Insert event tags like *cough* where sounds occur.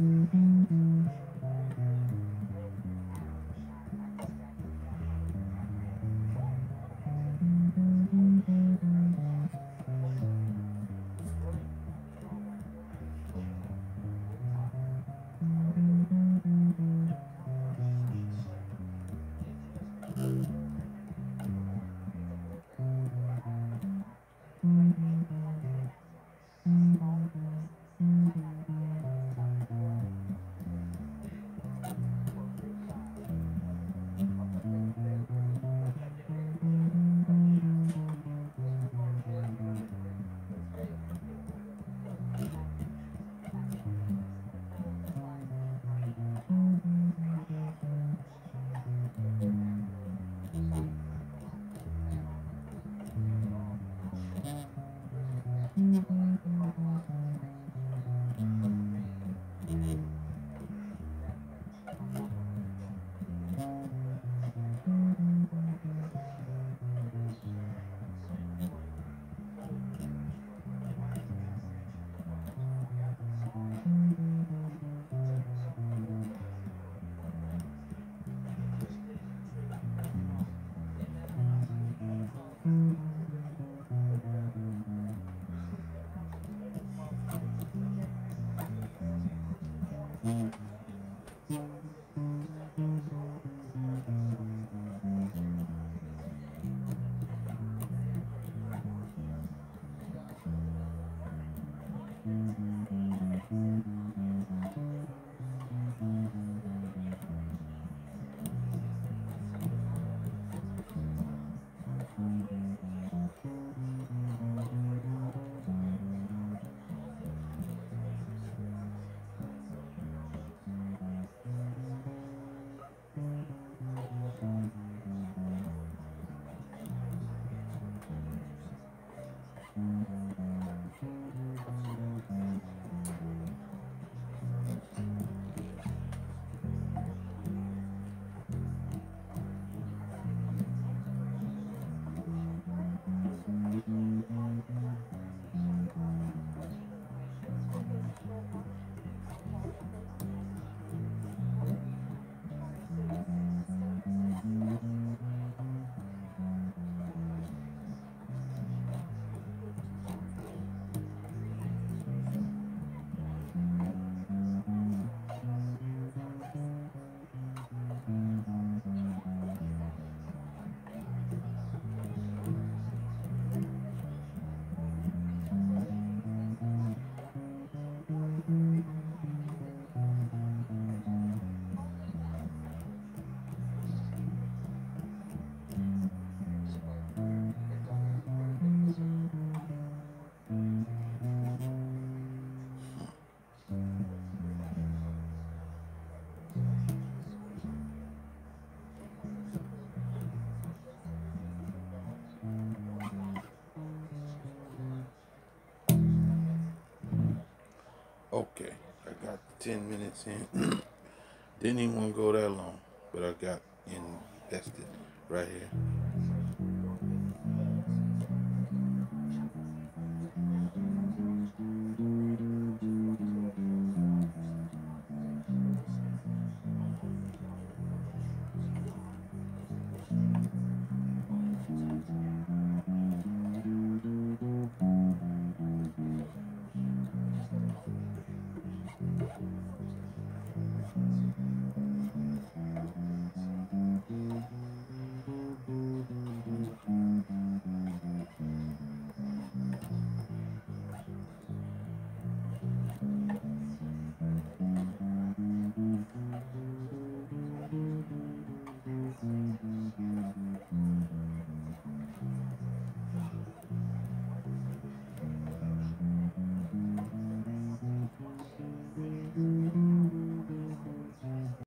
Mm-hmm. All right. Okay, I got 10 minutes in. *clears throat* Didn't even go that long, but I got invested right here.